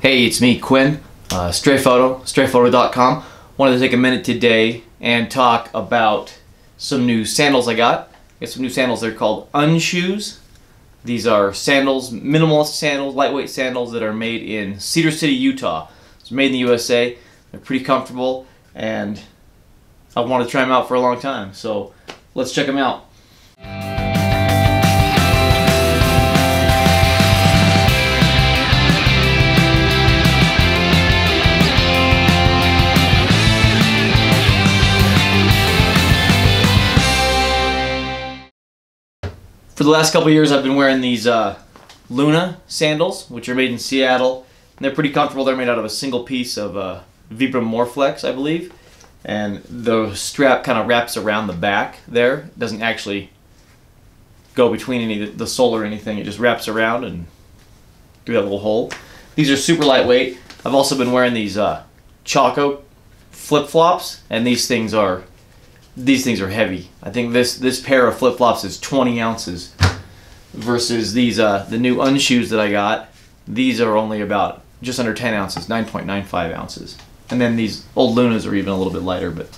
Hey, it's me, Quinn, uh, Stray Photo, strayfoto.com. Wanted to take a minute today and talk about some new sandals I got. I got some new sandals. They're called Unshoes. These are sandals, minimalist sandals, lightweight sandals that are made in Cedar City, Utah. It's made in the USA. They're pretty comfortable, and I wanted to try them out for a long time. So let's check them out. For the last couple years, I've been wearing these uh, Luna sandals, which are made in Seattle. And they're pretty comfortable. They're made out of a single piece of uh, Vibram Morflex, I believe. And the strap kind of wraps around the back there. It doesn't actually go between any the sole or anything. It just wraps around and through that little hole. These are super lightweight. I've also been wearing these uh, Chaco flip flops, and these things are these things are heavy. I think this this pair of flip flops is 20 ounces versus these uh, the new unshoes that I got. These are only about just under 10 ounces, 9.95 ounces. And then these old Lunas are even a little bit lighter, but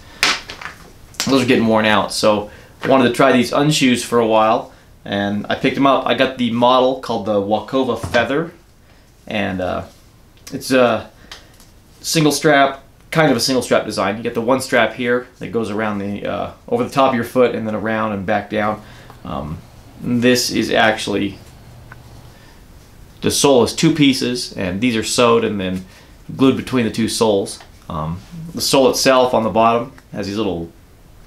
those are getting worn out. So wanted to try these unshoes for a while, and I picked them up. I got the model called the Wokova Feather, and uh, it's a single strap, kind of a single strap design. You get the one strap here that goes around the uh, over the top of your foot and then around and back down. Um, this is actually the sole is two pieces, and these are sewed and then glued between the two soles. Um, the sole itself on the bottom has these little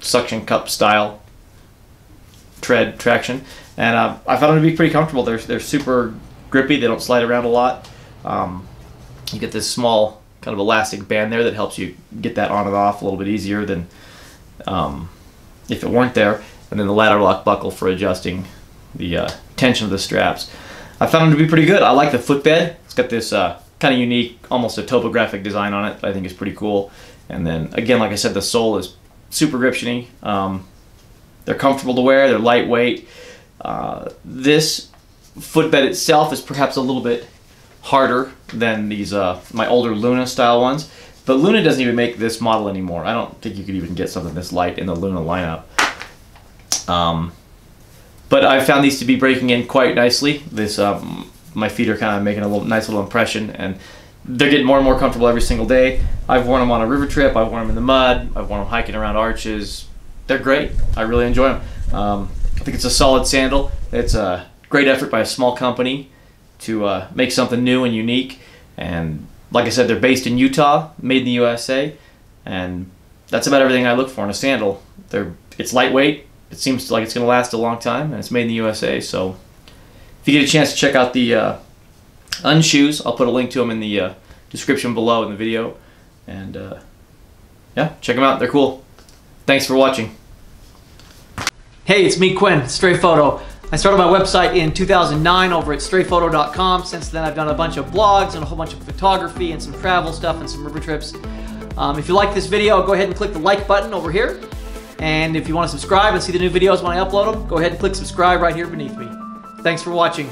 suction cup style tread traction, and uh, I found them to be pretty comfortable. They're they're super grippy. They don't slide around a lot. Um, you get this small kind of elastic band there that helps you get that on and off a little bit easier than um, if it weren't there. And then the ladder lock buckle for adjusting the uh, tension of the straps. I found them to be pretty good. I like the footbed. It's got this uh, kind of unique, almost a topographic design on it. I think is pretty cool. And then again, like I said, the sole is super griptiony. Um, they're comfortable to wear. They're lightweight. Uh, this footbed itself is perhaps a little bit harder than these uh, my older Luna style ones. But Luna doesn't even make this model anymore. I don't think you could even get something this light in the Luna lineup. Um, but I found these to be breaking in quite nicely. This um, my feet are kind of making a little nice little impression, and they're getting more and more comfortable every single day. I've worn them on a river trip. I've worn them in the mud. I've worn them hiking around arches. They're great. I really enjoy them. Um, I think it's a solid sandal. It's a great effort by a small company to uh, make something new and unique. And like I said, they're based in Utah, made in the USA, and that's about everything I look for in a sandal. They're it's lightweight. It seems like it's going to last a long time, and it's made in the USA. So if you get a chance to check out the uh, unshoes, I'll put a link to them in the uh, description below in the video. And uh, yeah, check them out. They're cool. Thanks for watching. Hey, it's me, Quinn, Stray Photo. I started my website in 2009 over at strayfoto.com. Since then, I've done a bunch of blogs and a whole bunch of photography and some travel stuff and some river trips. Um, if you like this video, go ahead and click the like button over here. And if you want to subscribe and see the new videos when I upload them, go ahead and click subscribe right here beneath me. Thanks for watching.